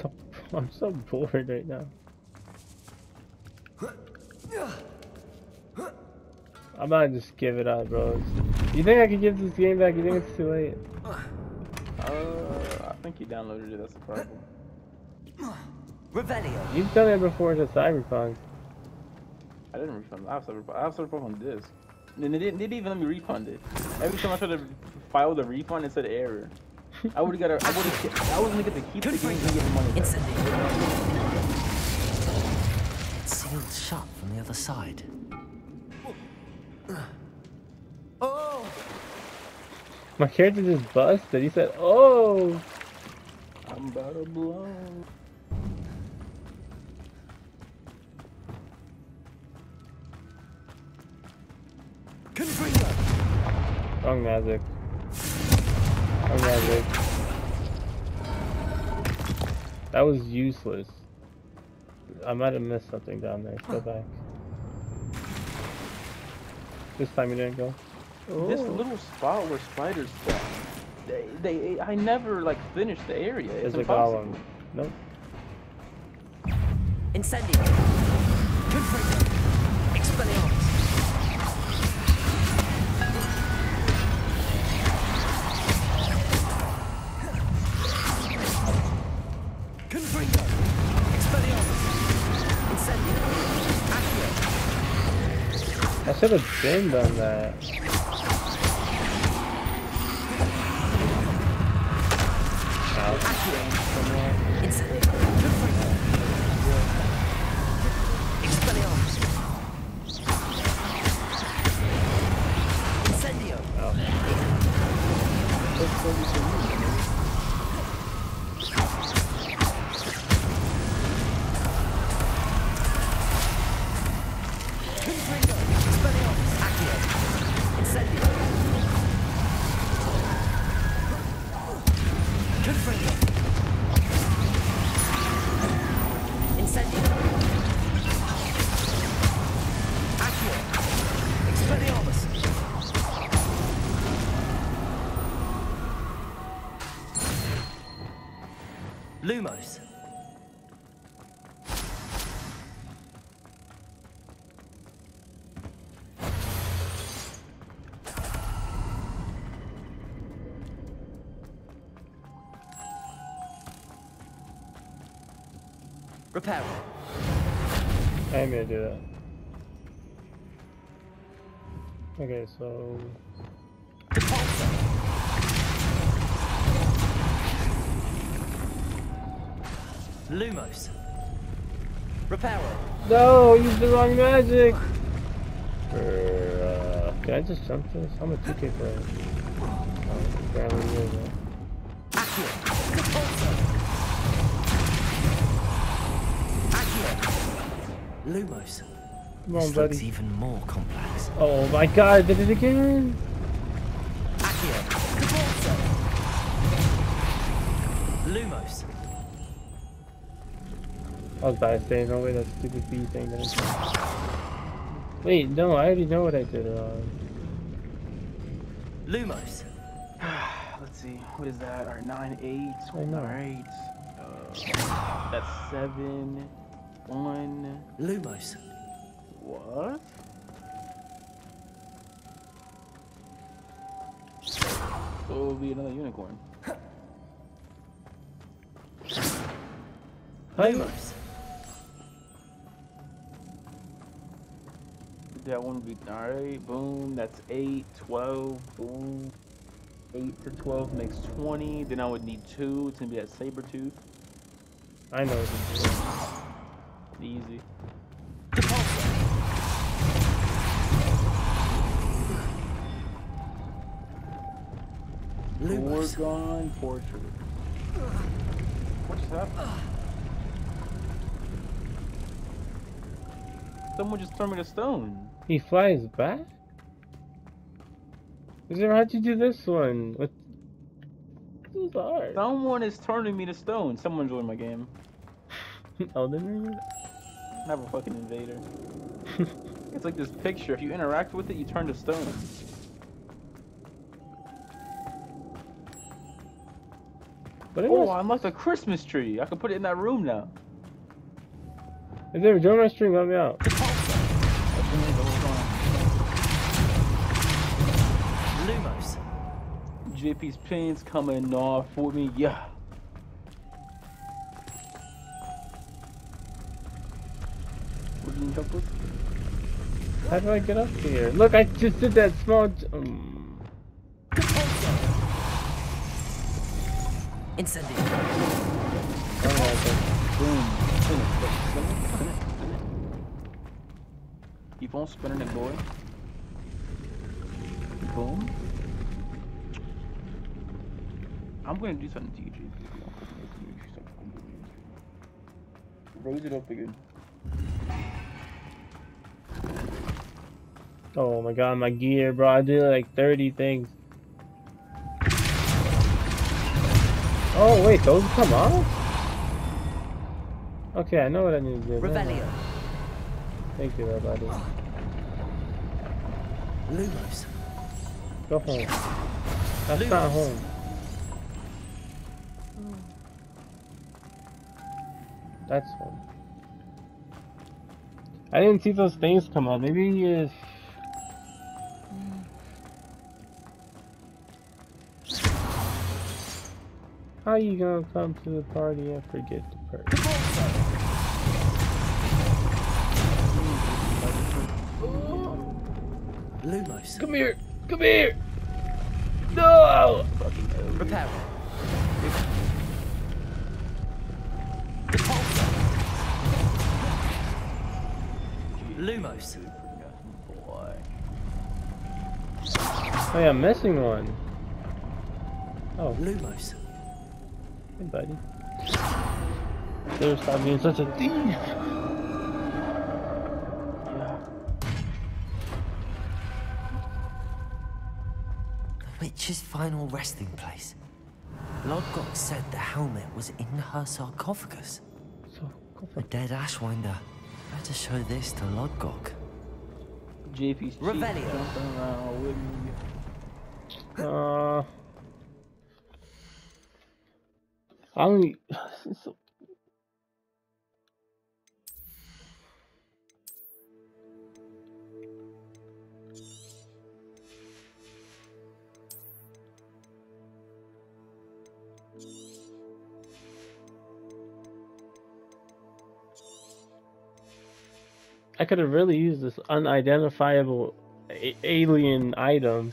So, I'm so bored right now. I might just give it up, bro. It's- You think I can give this game back? You think it's too late? Uh, I think you downloaded it. That's the problem. Revelio. You've done it before to Cyberpunk. I didn't refund. it. I have Cyberpunk. I have Cyberpunk on disc. And they didn't, they didn't even let me refund it. Every time I tried to file the refund, it said error. I would have got. a- I would have. I was gonna get to keep the game and get the money back. Incendio. It's sealed shut from the other side. Oh! My character just busted. He said, "Oh." I'm about to blow. Confringo! Wrong magic. Wrong magic. That was useless. I might have missed something down there. Go back. This time you didn't go. This Oh. little spot where spiders spawn. They, they, I never like finished the area. It's There's a golem. Nope. Incendio. Confringo. Expelliarmus. Should have been done that. Repair. I am gonna do that. Okay, so Lumos. Reparo. no, use the wrong magic. Uh, can I just jump this? I'm a 2K player. Oh, Lumos. Come on, This looks buddy. even more complex. Oh my god, I did it again. Accio. Lumos. I was about to say, no way that stupid bee thing didn't Wait, no, I already know what I did wrong. Lumos. Let's see. What is that? Our nine eight. I know. Alright. Uh, that's seven. One. Lumos. What? So it will be another unicorn. Lumos. That one be alright. Boom. That's eight. Twelve. Boom. Eight to twelve makes twenty. Then I would need two. It's gonna be that saber tooth. I know Easy. Depulso. Lumos. Gorgon portrait. What just happened? Someone just threw me to stone. He flies back? Zero, how'd you do this one? What? This is hard. Someone is turning me to stone. Someone joined my game. Elden Ring? I have a fucking invader. It's like this picture. If you interact with it, you turn to stone. But it Oh, was, I unlocked a Christmas tree. I can put it in that room now. if they were joining my stream, let me out. Lumos. JP's pains coming off for me, yeah. How do I get up here? Look, I just did that small. j- Um, Incendio. I don't know, I think- Boom. Spin it, spin it, spin it, spin it, spin it. Keep on spinning it, boy. Boom. I'm gonna do something to you, JP. Raise it up again. Oh my god, my gear, bro. I did like 30 things. Oh, wait, those come off? Okay, I know what I need to do. Revelio. Thank you, everybody. Lumos. Go home. That's not home. That's home. I didn't see those things come up. Maybe if. How you gonna come to the party and forget the perk? Lumos. Come here! Come here! No! Repair. Lumos. Boy. Yeah, I'm missing one. Oh, Lumos. Hey buddy. Should stop being such a thief. Yeah. The witch's final resting place. Lodgok said the helmet was in her sarcophagus. So, go The for dead Ashwinder. to show this to Lodgok. JP's Revelio. jumping around with me. Uh, I. So, I could have really used this unidentifiable alien item.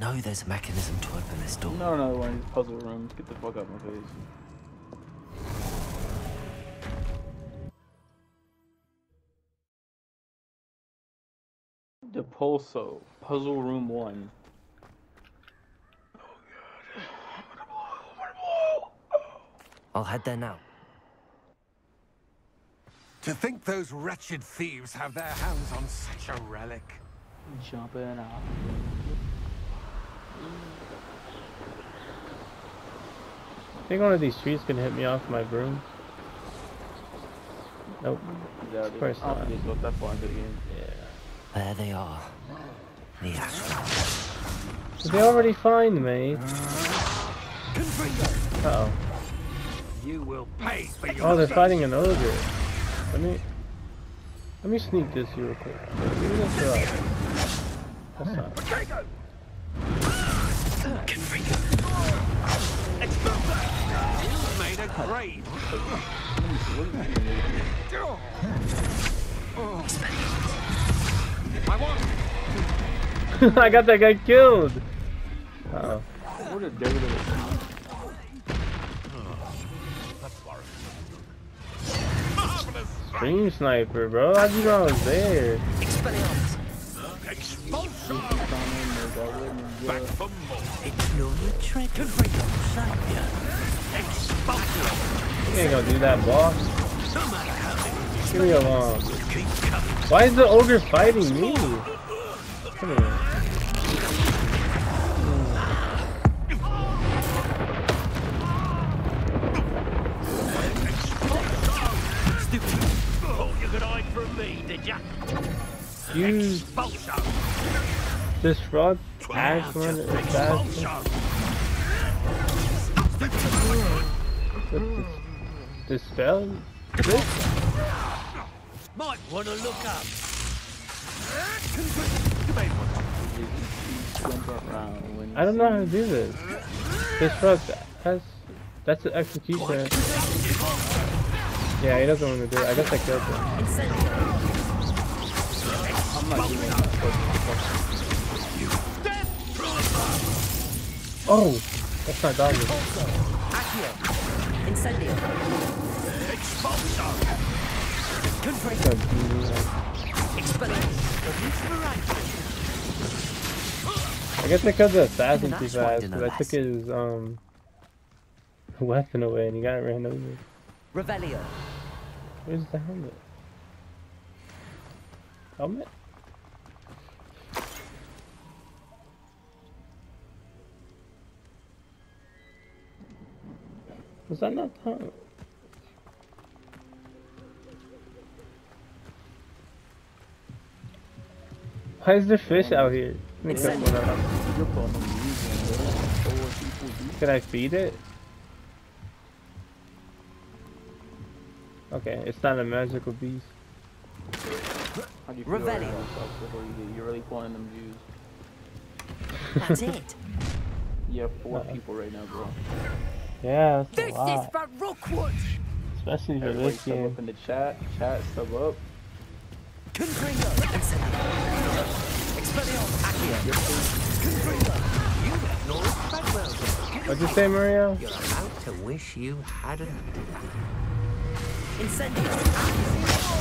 Know there's a mechanism to open this door. No, no, one of these puzzle rooms. Get the fuck out of my face. Depulso, puzzle room one. Oh God! I'll head there now. To think those wretched thieves have their hands on such a relic. Jumping out. I think one of these trees can hit me off my broom. Nope. Yeah, Of course don't not. think they got that far into the game. Yeah. There they are. The Ashwinder. Did they already find me? Uh oh. you will pay for your Oh, they're fighting an ogre. Let me. Let me sneak this real quick. Give me this up. That's not. Confringo! You made a grave. I want I got that guy killed. Uh oh. What a dirty little Stream sniper, bro. How'd you know I was there? Expelliarmus. expulsion. Back for more. Ignore your trick. Confringo. Savior. Expulsion. You ain't gonna do that, boss. No matter how Give me alone. they keep coming. Why is the ogre fighting me? Come here. Use this rod. Axe one is fast. Dispel? This? Might want to look up. Jump around when I don't know how to do this. Disrupt. That's that's the execution. Yeah, he doesn't want to do it. I guess I killed him. Incendio. I'm not doing that. Oh, that's not doggy. Accio. Incendio. Confringo. Expelliarmus. I guess I killed the assassin too fast because I took his um weapon away and he got ran over. Revelio. Where's the helmet? Helmet? Was that not the? Why is there fish out here? Let me It's cut a- one out. You're pulling them using, bro. Four people deep. Can I feed it? Okay, it's not a magical beast. How do you feel right Revelio. now, Chuck, before you get- You're really pulling them Jews. That's it. You have 4 Uh-oh. people right now, bro. Yeah, that's This a lot. is for Rookwood. Especially for Everybody this sub game. up in the chat. Chat, sub up. Confringo. Incendio. Expelliarmus. Accio. Confringo. You ignore it very well. What'd you say, Mario? You're about to wish you hadn't. Incendio.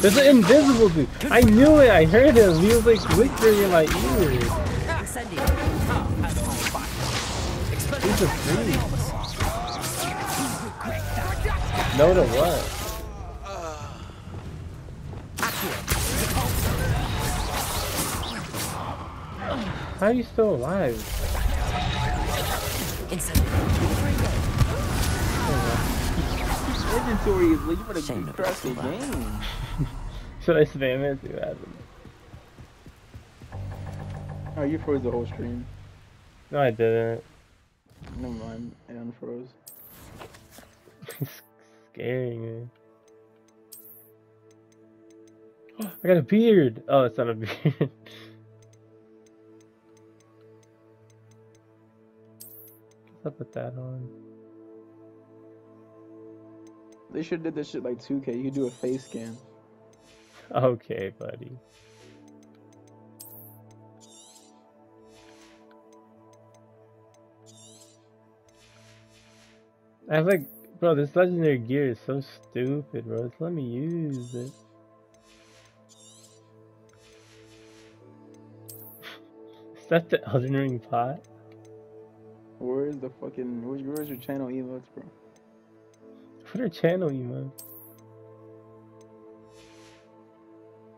There's an invisible dude. I knew it. I heard him. He was like whispering in my He's a freak. No to what? How are you still alive? Inventory is like, you better to crash the game. Should I spam it? See what happens. Oh, you froze the whole stream. No, I didn't. Never mind. It unfroze. He's scaring me. I got a beard. Oh, it's not a beard. What's up with that on? They should have did this shit like 2K. You could do a face scan. Okay, buddy. I was like, bro, this legendary gear is so stupid, bro. Just let me use it. Is that the Elden Ring pot? Where is the fucking? Where's, where's your channel emotes, bro? Put her channel, man.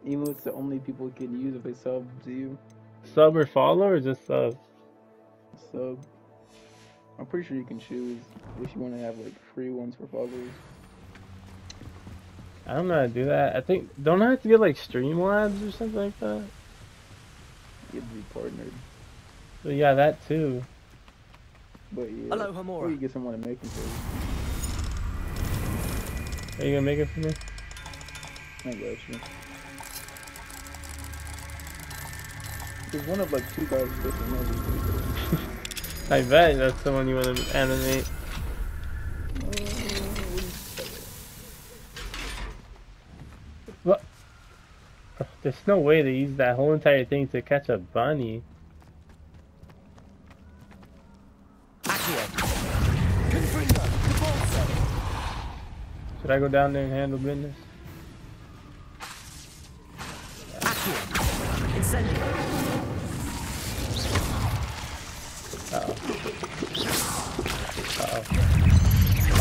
Emotes the only people can use if they sub to you. Sub or follow or just sub? Sub. I'm pretty sure you can choose if you want to have like free ones for followers. I don't know how to do that. I think don't I have to get like Streamlabs or something like that? You'd be partnered. But yeah, that too. But yeah. Hello, Or you get someone to make them for you. Are you gonna make it for me? I got you. There's one of like two guys fishing over I bet that's the one you want to animate. What? There's no way to use that whole entire thing to catch a bunny. Should I go down there and handle business?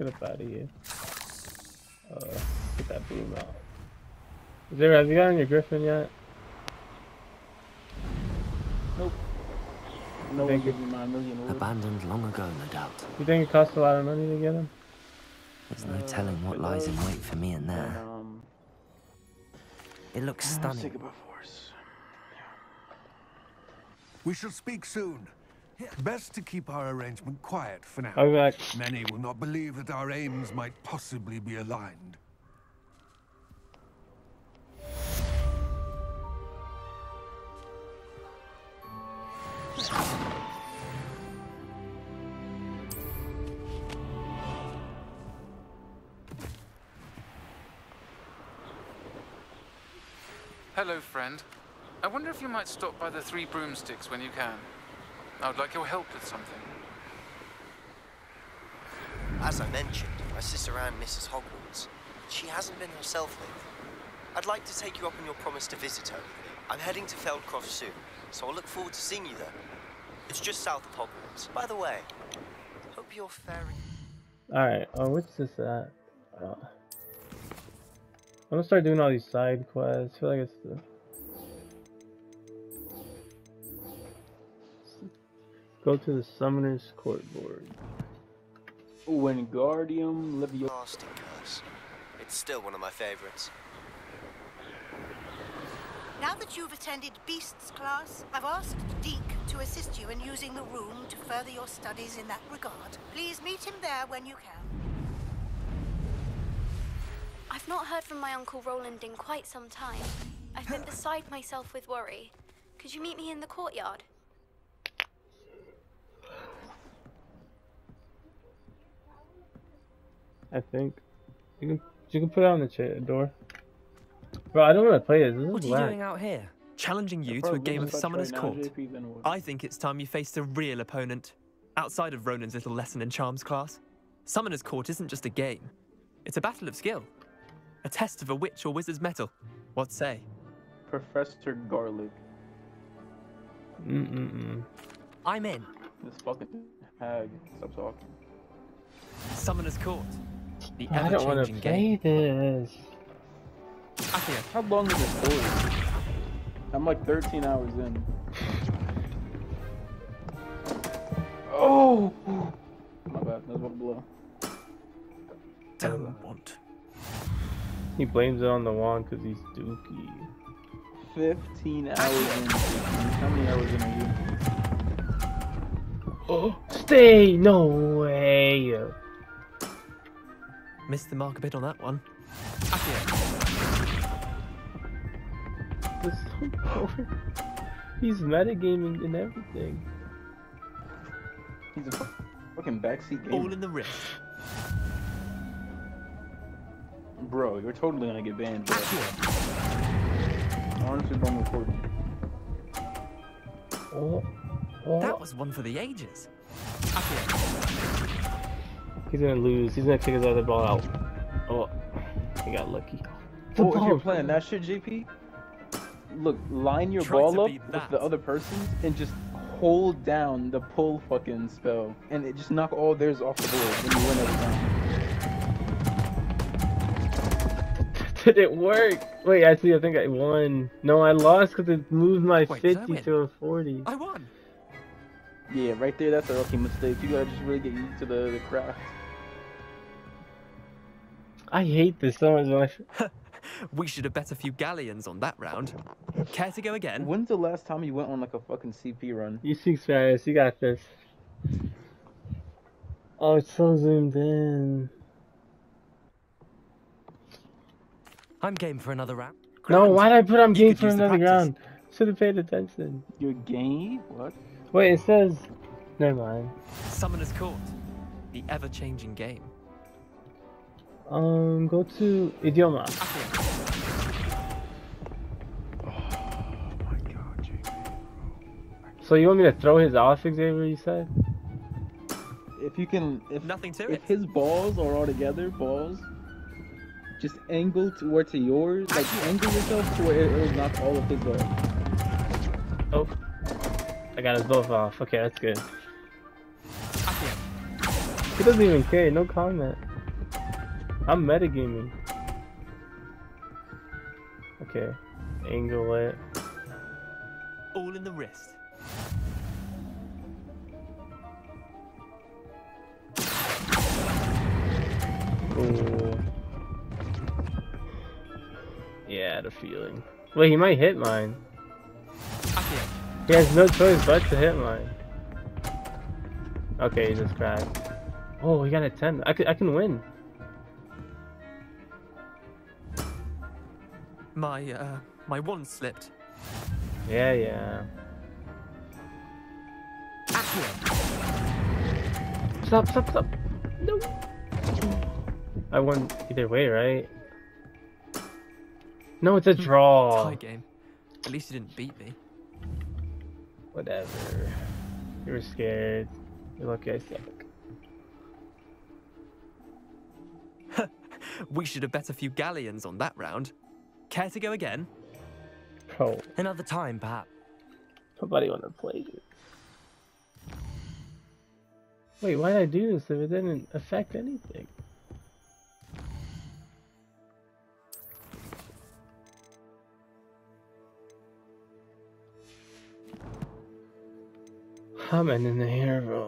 get up out of here. Uh, get that broom out. Is there, have you gotten your griffin yet? No one Thank you. me my million wood. Abandoned long ago, no doubt. You think it costs a lot of money to get him? There's no Uh, telling what lies in wait for me in And, there. um, It looks stunning. think. We shall speak soon. Best to keep our arrangement quiet for now. I'll be back. Many will not believe that our aims might possibly be aligned. Hello, friend. I wonder if you might stop by the Three Broomsticks when you can. I would like your help with something. As I mentioned, my sister Anne misses Hogwarts. She hasn't been herself lately. I'd like to take you up on your promise to visit her. I'm heading to Feldcroft soon, so I'll look forward to seeing you there. It's just south of Hogwarts. By the way, hope you're faring. Alright, oh, what's this at? Uh, I'm gonna start doing all these side quests. I feel like it's the. Go to the Summoner's Court board. Wingardium Leviosa. Lasting curse. It's still one of my favorites. Now that you've attended Beasts class, I've asked Deek to assist you in using the room to further your studies in that regard. Please meet him there when you can. I've not heard from my Uncle Roland in quite some time. I've been beside myself with worry. Could you meet me in the courtyard? I think you can you can put it on the chair door. Bro, I don't want to play this. This What are you whack. doing out here? Challenging you to a game of Summoner's right Court. JP, then what? I think it's time you faced a real opponent. Outside of Ronen's little lesson in charms class, Summoner's Court isn't just a game. It's a battle of skill. A test of a witch or wizard's mettle. What say? Professor Garlick. Mm mm mm. I'm in. This fucking hag. Stop talking. Summoner's Court. The I don't want to ever-changing play game. this. Accio, How long is this course? I'm like 13 hours in. Oh! My bad. That's what blow. don't want. He blames it on the wand because he's dookie. 15 hours in. How many hours in are you? Oh, stay! No way! Missed the mark a bit on that one. Accio, This is so boring. He's metagaming and everything. He's a fucking backseat all in the wrist. Bro, you're totally gonna get banned, bro. Accio, Honestly, don't record me. Oh, oh. that was one for the ages. Accio, He's gonna lose. He's gonna kick his other ball out. Oh, he got lucky. The Oh, if you're ball's- playing that shit, JP, look, line your Try ball up with the other person's and just hold down the pull fucking spell, and it just knock all theirs off the board when you win every time. Did it work? Wait, actually, I think I won. No, I lost because it moved my Wait, 50 to a 40. I won. Yeah, right there, that's a rookie mistake. You gotta just really get used to the, the craft. I hate this so much. I... We should have bet a few galleons on that round. Care to go again? When's the last time you went on like a fucking CP run? You speak Spanish. You got this. Oh, it's so zoomed in. I'm game for another round. No, why did I put I'm game for another round? Should have paid attention. Your game? What? Wait, it says. Never mind. Summoner's Court. The ever-changing game. Um, go to idioma. Accio, So you want me to throw his off, Xavier? You said. If you can, if nothing to if it. his balls are all together, balls, just angle towards yours, like angle yourself to where it, it will knock all of his balls. Oh. I got us both off. Okay, that's good. He doesn't even care, no comment. I'm metagaming. Okay. Angle it. All in the wrist. Ooh. Yeah, I had a feeling. Wait, he might hit mine. He has no choice but to hit mine. Okay, he just crashed. Oh, he got a 10. I can, I can win. My, uh, my wand slipped. Yeah, yeah. Stop, stop, stop. No. I won either way, right? No, it's a draw. Tie game. At least you didn't beat me. Whatever. You were scared. You're lucky I suck. We should have bet a few galleons on that round. Care to go again? Bro, Another time, perhaps. nobody wanna play this. Wait, why did I do this if it didn't affect anything? I'm in the hero.